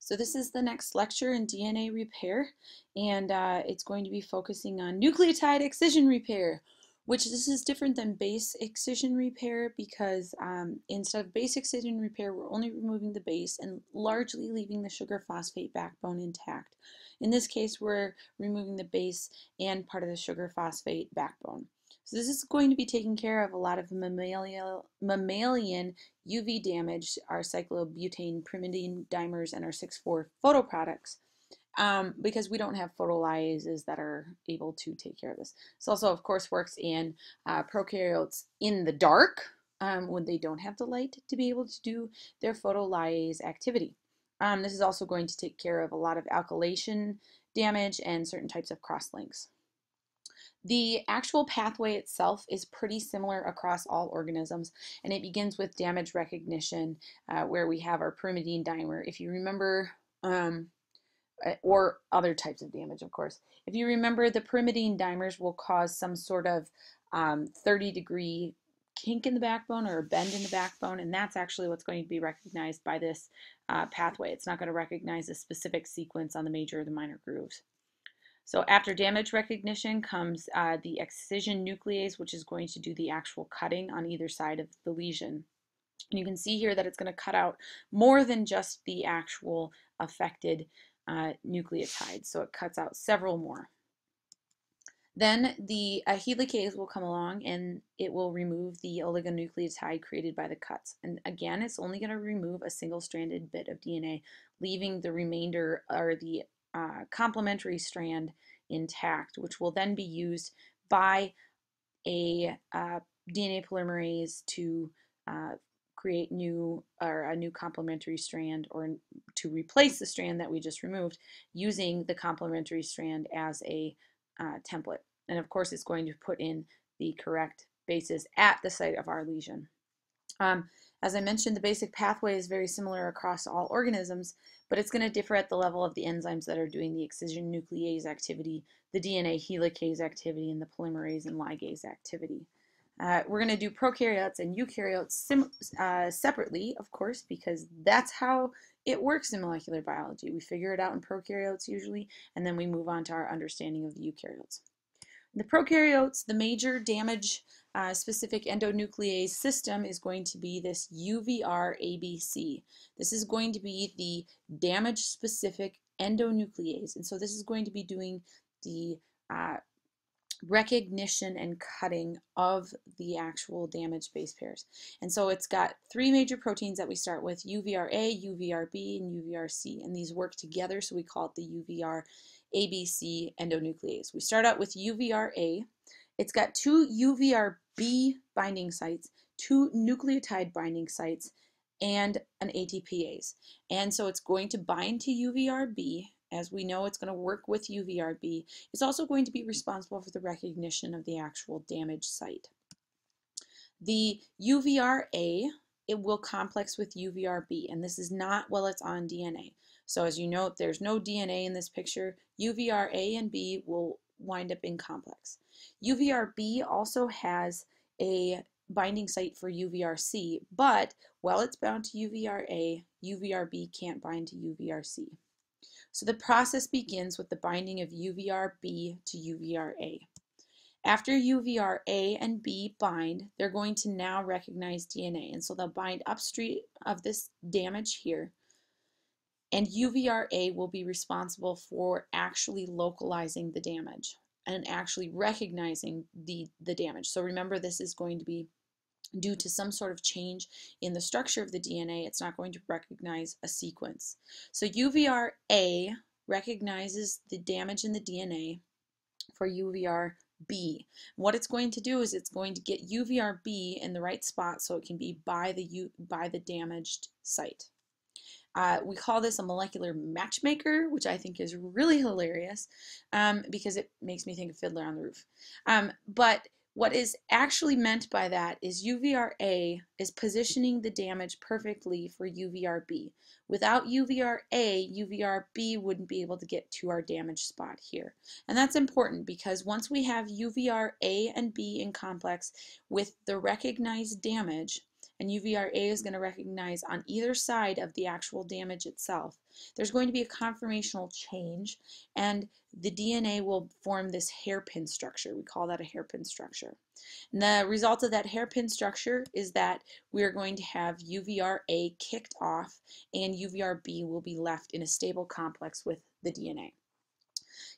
So this is the next lecture in DNA repair, and uh, it's going to be focusing on nucleotide excision repair, which this is different than base excision repair because um, instead of base excision repair, we're only removing the base and largely leaving the sugar phosphate backbone intact. In this case, we're removing the base and part of the sugar phosphate backbone. So this is going to be taking care of a lot of mammalian, mammalian UV damage, our cyclobutane pyrimidine dimers and our 6,4 photoproducts, um, because we don't have photolyases that are able to take care of this. This also, of course, works in uh, prokaryotes in the dark um, when they don't have the light to be able to do their photolyase activity. Um, this is also going to take care of a lot of alkylation damage and certain types of cross-links. The actual pathway itself is pretty similar across all organisms, and it begins with damage recognition, uh, where we have our pyrimidine dimer. If you remember, um, uh, or other types of damage, of course. If you remember, the pyrimidine dimers will cause some sort of um, 30 degree kink in the backbone or a bend in the backbone, and that's actually what's going to be recognized by this uh, pathway. It's not going to recognize a specific sequence on the major or the minor grooves. So after damage recognition comes uh, the excision nuclease, which is going to do the actual cutting on either side of the lesion. And you can see here that it's going to cut out more than just the actual affected uh, nucleotide. So it cuts out several more. Then the uh, helicase will come along and it will remove the oligonucleotide created by the cuts. And again, it's only going to remove a single-stranded bit of DNA, leaving the remainder or the uh, complementary strand intact, which will then be used by a uh, DNA polymerase to uh, create new or a new complementary strand or to replace the strand that we just removed using the complementary strand as a uh, template. And of course, it's going to put in the correct bases at the site of our lesion. Um, as I mentioned, the basic pathway is very similar across all organisms, but it's going to differ at the level of the enzymes that are doing the excision nuclease activity, the DNA helicase activity, and the polymerase and ligase activity. Uh, we're going to do prokaryotes and eukaryotes uh, separately, of course, because that's how it works in molecular biology. We figure it out in prokaryotes usually, and then we move on to our understanding of the eukaryotes. The prokaryotes, the major damage uh, specific endonuclease system is going to be this UVR-ABC. This is going to be the damage specific endonuclease. And so this is going to be doing the uh, recognition and cutting of the actual damaged base pairs. And so it's got three major proteins that we start with, UVRA, UVRB, and UVRC. And these work together, so we call it the UVR ABC endonuclease. We start out with UVRA. It's got two UVRB binding sites, two nucleotide binding sites, and an ATPase. And so it's going to bind to UVRB. As we know, it's going to work with UVRB. It's also going to be responsible for the recognition of the actual damage site. The UVRA, it will complex with UVRB, and this is not while it's on DNA. So as you note, there's no DNA in this picture. UVRA and B will wind up in complex. UVRB also has a binding site for UVRC, but while it's bound to UVRA, UVRB can't bind to UVRC. So the process begins with the binding of UVRB to UVRA. After UVRA and B bind, they're going to now recognize DNA. And so they'll bind upstream of this damage here. And UVRA will be responsible for actually localizing the damage and actually recognizing the, the damage. So remember, this is going to be due to some sort of change in the structure of the DNA. It's not going to recognize a sequence. So UVRA recognizes the damage in the DNA for UVRB. What it's going to do is it's going to get UVRB in the right spot so it can be by the by the damaged site. Uh, we call this a molecular matchmaker, which I think is really hilarious um, because it makes me think of Fiddler on the Roof. Um, but what is actually meant by that is UVRA is positioning the damage perfectly for UVRB. Without UVRA, UVRB wouldn't be able to get to our damage spot here. And that's important because once we have UVRA and B in complex with the recognized damage, and UVRA is going to recognize on either side of the actual damage itself. There's going to be a conformational change, and the DNA will form this hairpin structure. We call that a hairpin structure. And the result of that hairpin structure is that we're going to have UVRA kicked off, and UVRB will be left in a stable complex with the DNA.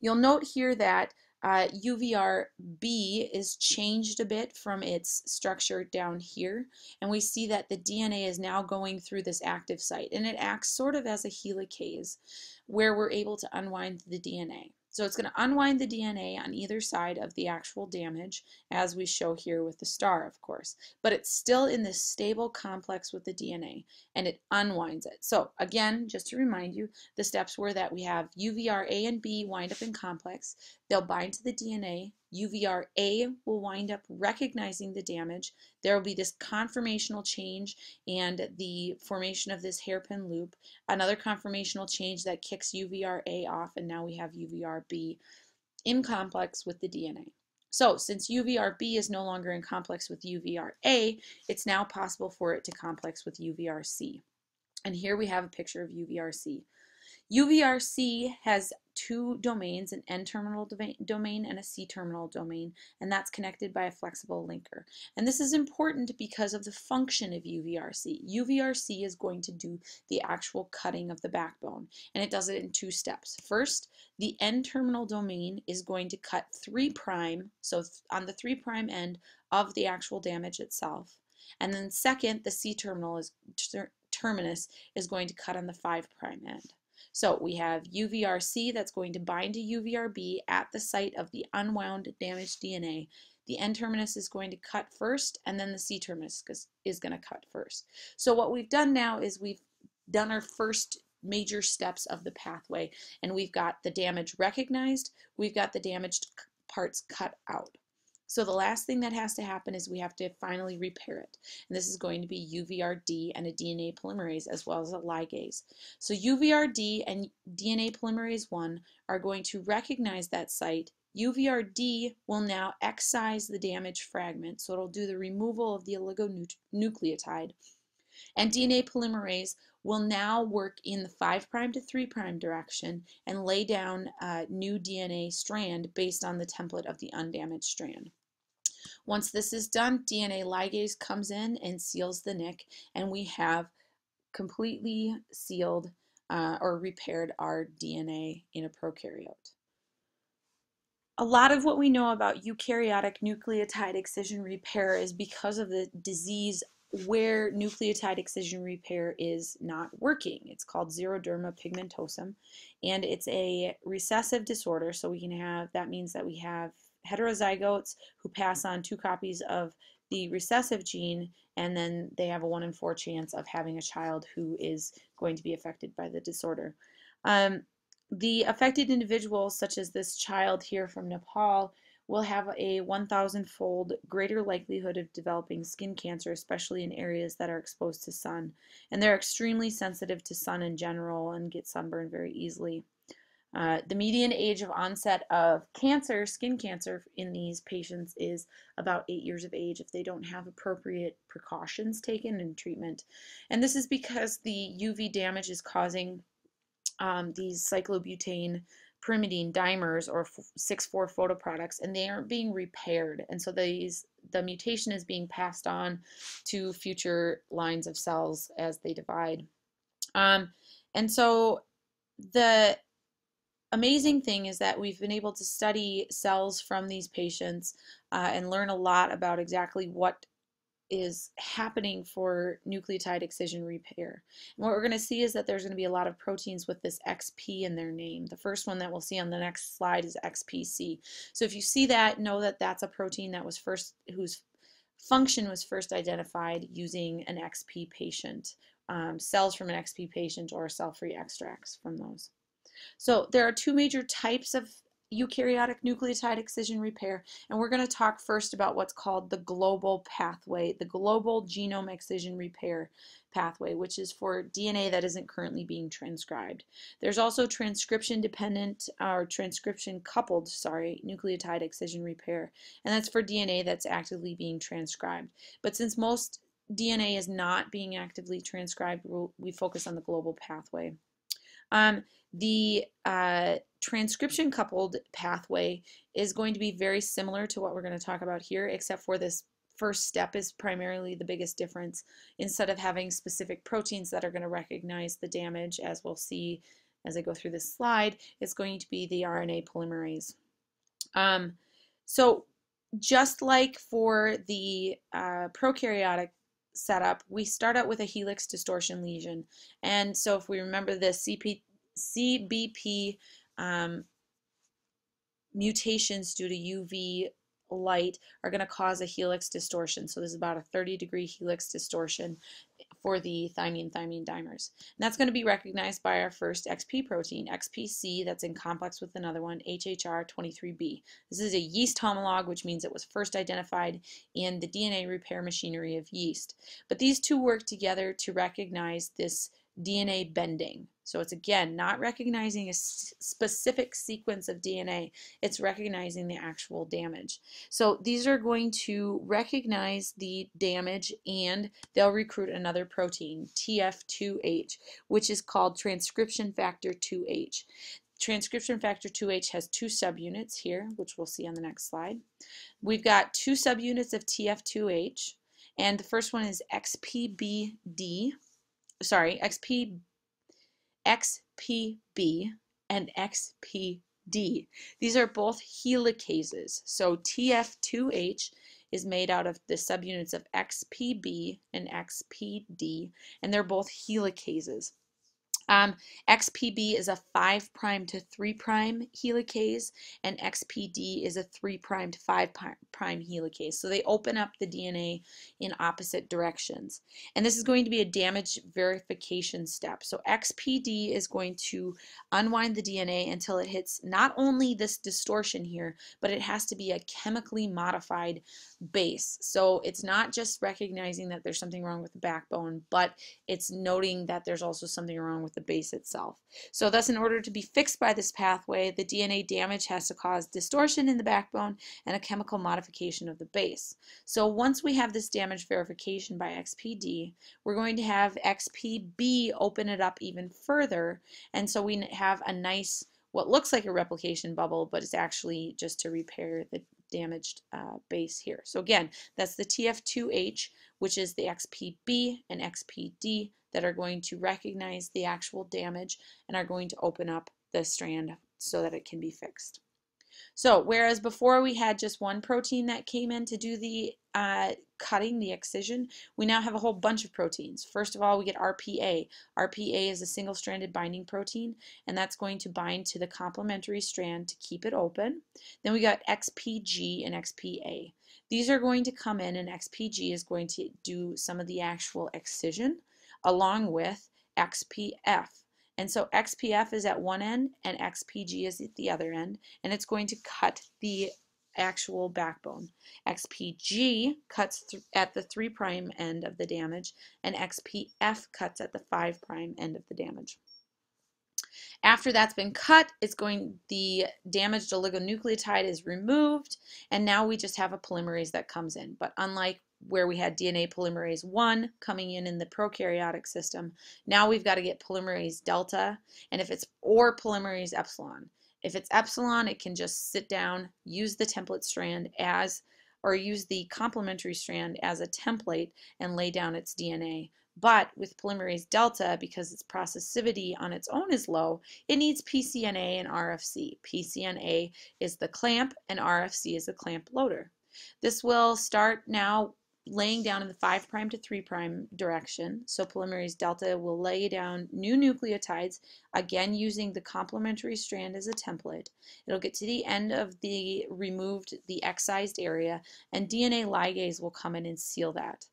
You'll note here that uh, UVRB is changed a bit from its structure down here, and we see that the DNA is now going through this active site, and it acts sort of as a helicase where we're able to unwind the DNA. So it's going to unwind the DNA on either side of the actual damage, as we show here with the star, of course. But it's still in this stable complex with the DNA, and it unwinds it. So again, just to remind you, the steps were that we have UVRA and B wind up in complex. They'll bind to the DNA. UVRA will wind up recognizing the damage. There will be this conformational change and the formation of this hairpin loop. Another conformational change that kicks UVRA off, and now we have UVRB in complex with the DNA. So since UVRB is no longer in complex with UVRA, it's now possible for it to complex with UVRC. And here we have a picture of UVRC. UVRC has two domains, an N-terminal domain and a C-terminal domain, and that's connected by a flexible linker. And this is important because of the function of UVRC. UVRC is going to do the actual cutting of the backbone, and it does it in two steps. First, the N-terminal domain is going to cut 3', so on the 3' end of the actual damage itself. And then second, the C-terminal is ter terminus is going to cut on the 5' end. So we have UVRC that's going to bind to UVRB at the site of the unwound damaged DNA. The N-terminus is going to cut first, and then the C-terminus is going to cut first. So what we've done now is we've done our first major steps of the pathway, and we've got the damage recognized, we've got the damaged parts cut out. So the last thing that has to happen is we have to finally repair it. And this is going to be UVRD and a DNA polymerase as well as a ligase. So UVRD and DNA polymerase 1 are going to recognize that site. UVRD will now excise the damaged fragment, so it'll do the removal of the oligonucleotide. And DNA polymerase will now work in the 5' to 3' direction and lay down a new DNA strand based on the template of the undamaged strand. Once this is done, DNA ligase comes in and seals the nick, and we have completely sealed uh, or repaired our DNA in a prokaryote. A lot of what we know about eukaryotic nucleotide excision repair is because of the disease where nucleotide excision repair is not working. It's called xeroderma pigmentosum, and it's a recessive disorder. So we can have, that means that we have heterozygotes who pass on two copies of the recessive gene and then they have a 1 in 4 chance of having a child who is going to be affected by the disorder. Um, the affected individuals, such as this child here from Nepal, will have a 1,000 fold greater likelihood of developing skin cancer, especially in areas that are exposed to sun. And they're extremely sensitive to sun in general and get sunburned very easily. Uh, the median age of onset of cancer, skin cancer, in these patients is about eight years of age if they don't have appropriate precautions taken in treatment. And this is because the UV damage is causing um, these cyclobutane pyrimidine dimers or 6,4 photoproducts and they aren't being repaired and so these the mutation is being passed on to future lines of cells as they divide. Um, and so the amazing thing is that we've been able to study cells from these patients uh, and learn a lot about exactly what is happening for nucleotide excision repair. And what we're going to see is that there's going to be a lot of proteins with this XP in their name. The first one that we'll see on the next slide is XPC. So if you see that, know that that's a protein that was first, whose function was first identified using an XP patient, um, cells from an XP patient or cell-free extracts from those. So there are two major types of eukaryotic nucleotide excision repair, and we're going to talk first about what's called the global pathway, the global genome excision repair pathway, which is for DNA that isn't currently being transcribed. There's also transcription dependent or transcription coupled, sorry, nucleotide excision repair, and that's for DNA that's actively being transcribed. But since most DNA is not being actively transcribed, we'll, focus on the global pathway. Um, the uh, transcription coupled pathway is going to be very similar to what we're going to talk about here, except for this first step is primarily the biggest difference. Instead of having specific proteins that are going to recognize the damage, as we'll see as I go through this slide, it's going to be the RNA polymerase. Um, so just like for the uh, prokaryotic setup, we start out with a helix distortion lesion. And so if we remember the CP, CBP um, mutations due to UV light are going to cause a helix distortion. So this is about a 30 degree helix distortion for the thymine-thymine dimers. And that's going to be recognized by our first XP protein, XPC, that's in complex with another one, HHR23B. This is a yeast homolog, which means it was first identified in the DNA repair machinery of yeast. But these two work together to recognize this DNA bending. So it's again not recognizing a specific sequence of DNA, it's recognizing the actual damage. So these are going to recognize the damage and they'll recruit another protein, TF2H, which is called transcription factor 2H. Transcription factor 2H has two subunits here, which we'll see on the next slide. We've got two subunits of TF2H, and the first one is XPBD, sorry, XP XPB and XPD. These are both helicases. So TF2H is made out of the subunits of XPB and XPD, and they're both helicases. Um, XPB is a 5' to 3' helicase, and XPD is a 3' to 5' helicase. So they open up the DNA in opposite directions. And this is going to be a damage verification step. So XPD is going to unwind the DNA until it hits not only this distortion here, but it has to be a chemically modified base. So it's not just recognizing that there's something wrong with the backbone, but it's noting that there's also something wrong with the base itself. So thus in order to be fixed by this pathway, the DNA damage has to cause distortion in the backbone and a chemical modification of the base. So once we have this damage verification by XPD, we're going to have XPB open it up even further and so we have a nice what looks like a replication bubble, but it's actually just to repair the damaged uh, base here. So again, that's the TF2H, which is the XPB and XPD that are going to recognize the actual damage and are going to open up the strand so that it can be fixed. So whereas before we had just one protein that came in to do the uh, cutting, the excision, we now have a whole bunch of proteins. First of all, we get RPA. RPA is a single-stranded binding protein, and that's going to bind to the complementary strand to keep it open. Then we got XPG and XPA. These are going to come in, and XPG is going to do some of the actual excision along with XPF. And so XPF is at one end and XPG is at the other end, and it's going to cut the actual backbone. XPG cuts at the 3' end of the damage, and XPF cuts at the 5' end of the damage. After that's been cut, it's going the damaged oligonucleotide is removed, and now we just have a polymerase that comes in. But unlike where we had DNA polymerase 1 coming in in the prokaryotic system. Now we've got to get polymerase delta, and if it's or polymerase epsilon. If it's epsilon, it can just sit down, use the template strand as, or use the complementary strand as a template and lay down its DNA. But with polymerase delta, because its processivity on its own is low, it needs PCNA and RFC. PCNA is the clamp and RFC is the clamp loader. This will start now laying down in the 5' to 3' direction. So polymerase delta will lay down new nucleotides, again using the complementary strand as a template. It'll get to the end of the removed, the excised area, and DNA ligase will come in and seal that.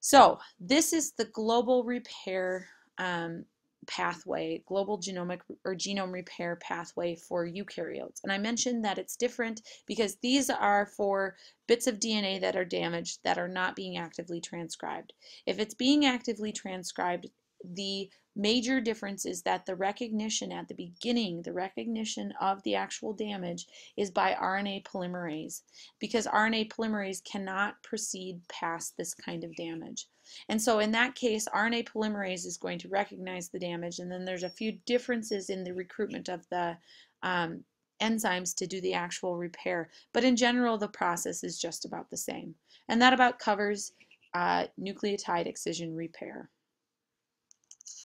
So this is the global repair um, pathway, global genomic or genome repair pathway for eukaryotes. And I mentioned that it's different because these are for bits of DNA that are damaged that are not being actively transcribed. If it's being actively transcribed, the major difference is that the recognition at the beginning, the recognition of the actual damage is by RNA polymerase because RNA polymerase cannot proceed past this kind of damage. And so in that case, RNA polymerase is going to recognize the damage and then there's a few differences in the recruitment of the um, enzymes to do the actual repair. But in general, the process is just about the same. And that about covers uh, nucleotide excision repair.